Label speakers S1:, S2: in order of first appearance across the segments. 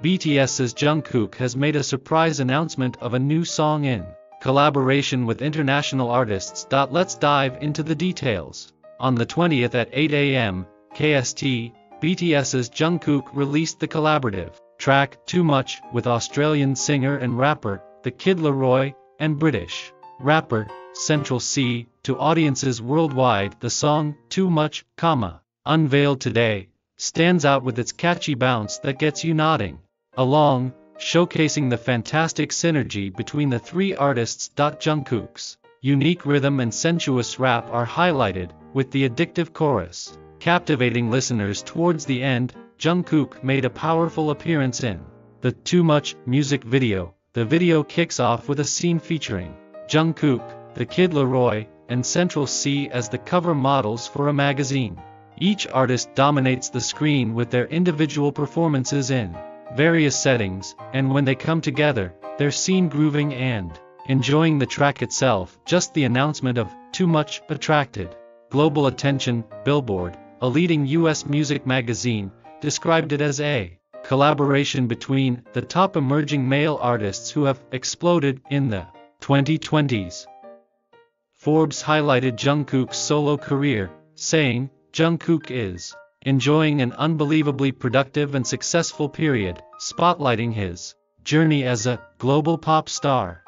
S1: BTS's Jungkook has made a surprise announcement of a new song in collaboration with international artists. Let's dive into the details. On the 20th at 8 am, KST, BTS's Jungkook released the collaborative track Too Much with Australian singer and rapper The Kid LAROI and British rapper Central Cee to audiences worldwide. The song Too Much, comma, unveiled today stands out with its catchy bounce that gets you nodding along, showcasing the fantastic synergy between the three artists. Jungkook's unique rhythm and sensuous rap are highlighted, with the addictive chorus captivating listeners towards the end. Jungkook made a powerful appearance in the Too Much music video. The video kicks off with a scene featuring Jungkook, the Kid LAROI, and Central Cee as the cover models for a magazine. Each artist dominates the screen with their individual performances in various settings, and when they come together, they're seen grooving and enjoying the track itself. Just the announcement of Too Much attracted global attention. Billboard, a leading US music magazine, described it as a collaboration between the top emerging male artists who have exploded in the 2020s. Forbes highlighted Jungkook's solo career, saying, Jungkook is enjoying an unbelievably productive and successful period, spotlighting his journey as a global pop star.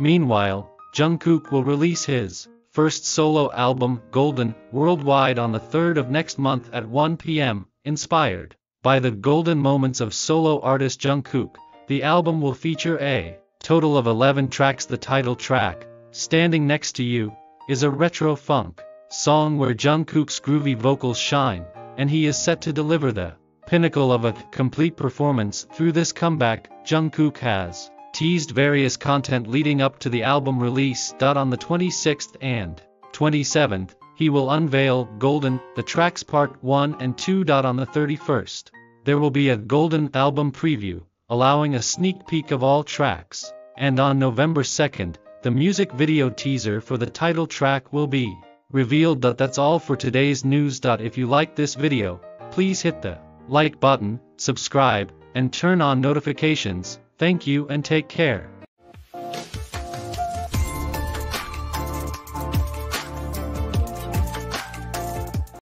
S1: Meanwhile, Jungkook will release his first solo album, Golden, worldwide on the 3rd of next month at 1 p.m., inspired by the golden moments of solo artist Jungkook. The album will feature a total of 11 tracks. The title track, Standing Next to You, is a retro funk song where Jungkook's groovy vocals shine, and he is set to deliver the pinnacle of a complete performance. Through this comeback, Jungkook has teased various content leading up to the album release. On the 26th and 27th, he will unveil Golden, the tracks part 1 and 2. On the 31st, there will be a Golden album preview, allowing a sneak peek of all tracks, and on November 2nd, the music video teaser for the title track will be revealed. that That's all for today's news. If you like this video, please hit the like button, subscribe, and turn on notifications. Thank you and take care.